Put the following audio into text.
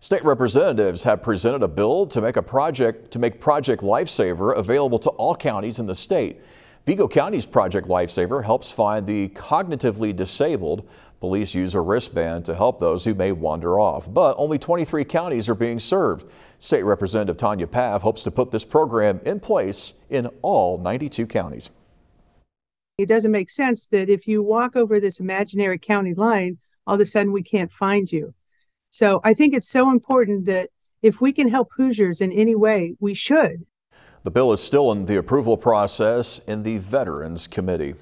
State representatives have presented a bill to make a project to make Project Lifesaver available to all counties in the state. Vigo County's Project Lifesaver helps find the cognitively disabled. Police use a wristband to help those who may wander off, but only 23 counties are being served. State Representative Tonya Pfaff hopes to put this program in place in all 92 counties. It doesn't make sense that if you walk over this imaginary county line, all of a sudden we can't find you. So I think it's so important that if we can help Hoosiers in any way, we should. The bill is still in the approval process in the Veterans Committee.